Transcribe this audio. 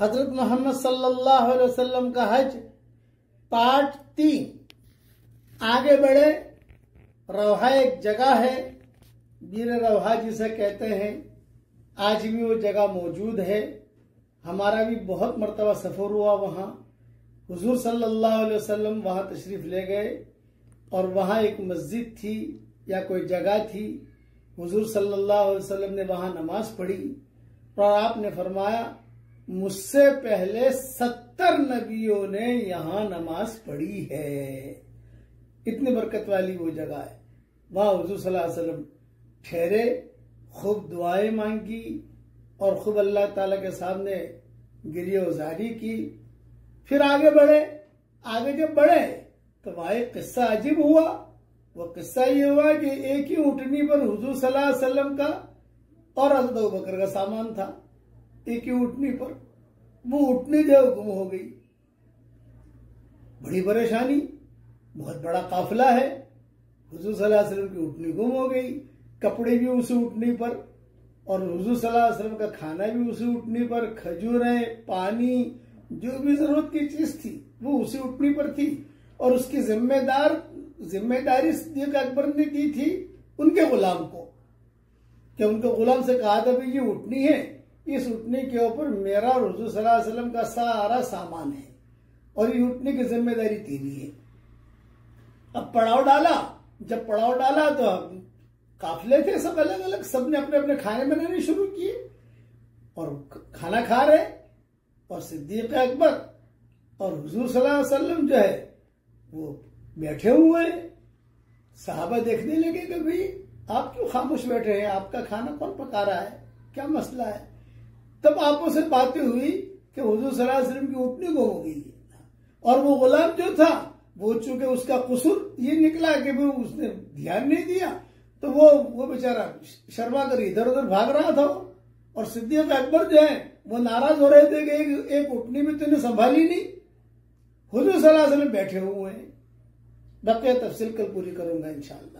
حضرت محمد صلی اللہ علیہ وسلم کا حج پارٹ تین۔ آگے بڑھے روحا ایک جگہ ہے، بیر روحا جسے کہتے ہیں۔ آج بھی وہ جگہ موجود ہے۔ ہمارا بھی بہت مرتبہ سفر ہوا وہاں۔ حضور صلی اللہ علیہ وسلم وہاں تشریف لے گئے اور وہاں ایک مسجد تھی یا کوئی جگہ تھی۔ حضور صلی اللہ علیہ وسلم نے وہاں نماز پڑھی اور آپ نے فرمایا مجھ سے پہلے ستر نبیوں نے یہاں نماز پڑھی ہے۔ اتنی برکت والی وہ جگہ ہے۔ وہاں حضور صلی اللہ علیہ وسلم ٹھہرے، خوب دعائیں مانگی اور خوب اللہ تعالیٰ کے سامنے گریہ وزاری کی۔ پھر آگے بڑھے۔ آگے جب بڑھے تو وہاں ایک قصہ عجیب ہوا۔ وہ قصہ یہ ہوا کہ ایک ہی اٹھنی پر حضور صلی اللہ علیہ وسلم کا اور حضرت بکر کا سامان تھا۔ ایک ہی اٹھنی پر؟ وہ اٹھنی جو گم ہو گئی۔ بڑی پریشانی، بہت بڑا قافلہ ہے۔ حضور صلی اللہ علیہ وسلم کی اٹھنی گم ہو گئی۔ کپڑے بھی اسی اٹھنی پر، اور حضور صلی اللہ علیہ وسلم کا کھانا بھی اسی اٹھنی پر، کھجوریں، پانی، جو بھی ضرورت کی چیز تھی، وہ اسی اٹھنی پر تھی۔ اور اس کی ذمہ دار، ذمہ داری صدیق اکبر نے کی تھی، ان کے غلام کو۔ کہ ان کے غلام سے کہا تھا کہ یہ اٹھنی ہے۔ اس اٹھنی کے اوپر میرا اور حضور صلی اللہ علیہ وسلم کا سارا سامان ہے اور یہ اٹھنے کی ذمہ داری تیری ہے۔ اب پڑاؤ ڈالا۔ جب پڑاؤ ڈالا تو قافلے تھے سب الگ الگ، سب نے اپنے اپنے کھانے بنانے شروع کیے اور کھانا کھا رہے اور صدیق اکبر اور حضور صلی اللہ علیہ وسلم جو ہے وہ بیٹھے ہوئے۔ ہیں صحابہ دیکھنے لگے کہ بھئی آپ کیوں خاموش بیٹھے ہیں؟ آپ کا کھانا کون پکا رہا ہے؟ کیا مسئلہ ہے؟ تب آپوں سے باتیں ہوئی کہ حضور صلی اللہ علیہ وسلم کی اٹھنی کو ہو گئی اور وہ غلام جو تھا، وہ چونکہ اس کا قصور یہ نکلا کہ اس نے دھیان نہیں دیا، تو وہ وہ بیچارہ شرما کر ادھر ادھر بھاگ رہا تھا۔ اور صدیق اکبر جو ہے وہ ناراض ہو رہے تھے کہ ایک ایک اٹھنی میں تو نے سنبھالی نہیں۔ حضور صلی اللہ علیہ وسلم بیٹھے ہوئے ہیں۔ بقیہ تفصیل کل پوری کروں گا انشاءاللہ۔